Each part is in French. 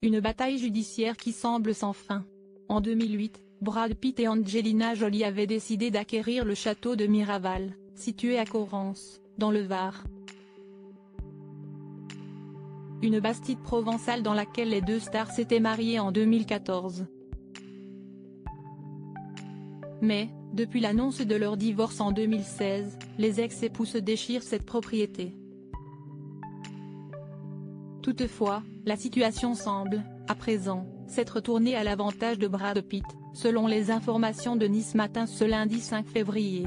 Une bataille judiciaire qui semble sans fin. En 2008, Brad Pitt et Angelina Jolie avaient décidé d'acquérir le château de Miraval, situé à Corrence, dans le Var. Une bastide provençale dans laquelle les deux stars s'étaient mariées en 2014. Mais, depuis l'annonce de leur divorce en 2016, les ex-époux se déchirent cette propriété. Toutefois, la situation semble, à présent, s'être tournée à l'avantage de Brad Pitt, selon les informations de Nice Matin ce lundi 5 février.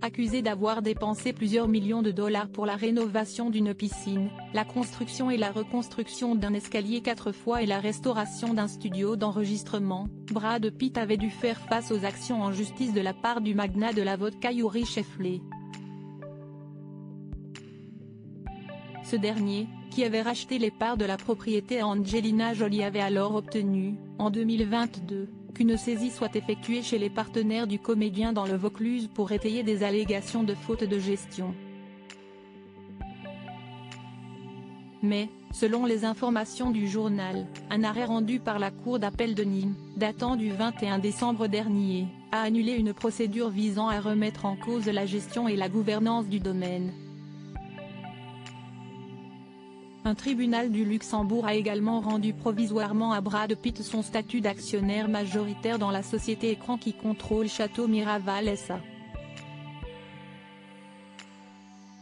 Accusé d'avoir dépensé plusieurs millions de dollars pour la rénovation d'une piscine, la construction et la reconstruction d'un escalier quatre fois et la restauration d'un studio d'enregistrement, Brad Pitt avait dû faire face aux actions en justice de la part du magnat de la vodka Yuri Shefley. Ce dernier, qui avait racheté les parts de la propriété à Angelina Jolie avait alors obtenu, en 2022, qu'une saisie soit effectuée chez les partenaires du comédien dans le Vaucluse pour étayer des allégations de faute de gestion. Mais, selon les informations du journal, un arrêt rendu par la Cour d'appel de Nîmes, datant du 21 décembre dernier, a annulé une procédure visant à remettre en cause la gestion et la gouvernance du domaine. Un tribunal du Luxembourg a également rendu provisoirement à Brad Pitt son statut d'actionnaire majoritaire dans la société Écran qui contrôle Château Miraval SA.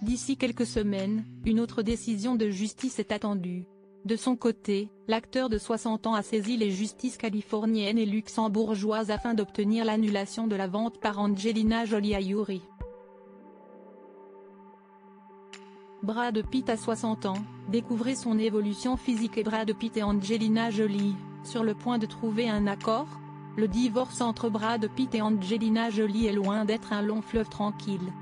D'ici quelques semaines, une autre décision de justice est attendue. De son côté, l'acteur de 60 ans a saisi les justices californiennes et luxembourgeoises afin d'obtenir l'annulation de la vente par Angelina Jolie à Yuri. Brad Pitt à 60 ans, découvrez son évolution physique et Brad Pitt et Angelina Jolie, sur le point de trouver un accord? Le divorce entre Brad Pitt et Angelina Jolie est loin d'être un long fleuve tranquille.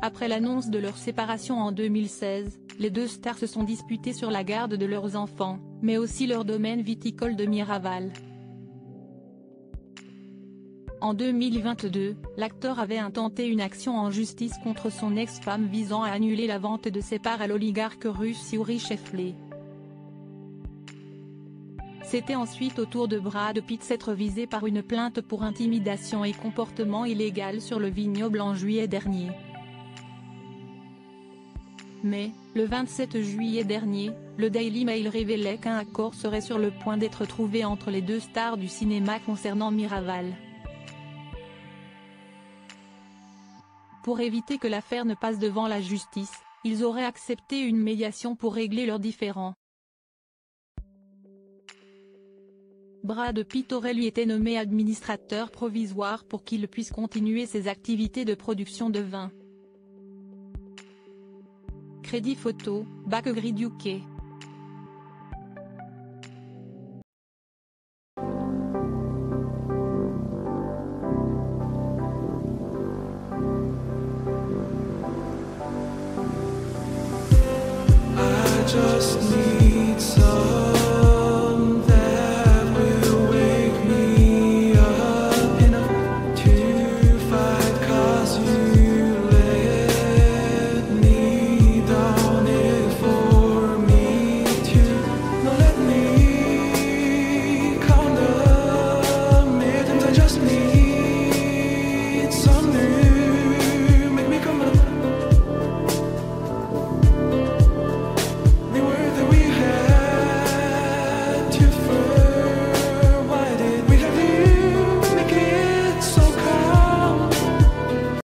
Après l'annonce de leur séparation en 2016, les deux stars se sont disputées sur la garde de leurs enfants, mais aussi leur domaine viticole de Miraval. En 2022, l'acteur avait intenté une action en justice contre son ex-femme visant à annuler la vente de ses parts à l'oligarque russe Yuri Shefley. C'était ensuite au tour de Brad Pitt s'être visé par une plainte pour intimidation et comportement illégal sur le vignoble en juillet dernier. Mais, le 27 juillet dernier, le Daily Mail révélait qu'un accord serait sur le point d'être trouvé entre les deux stars du cinéma concernant Miraval. Pour éviter que l'affaire ne passe devant la justice, ils auraient accepté une médiation pour régler leurs différends. Brad Pitt aurait lui été nommé administrateur provisoire pour qu'il puisse continuer ses activités de production de vin. Crédit photo, Back UK just me.